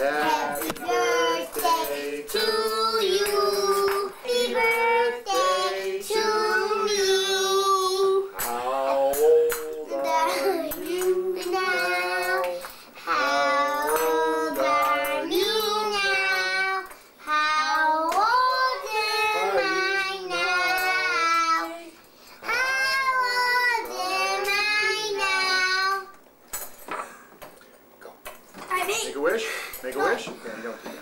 Happy birthday. Make a wish. Make a wish. Okay, don't do that.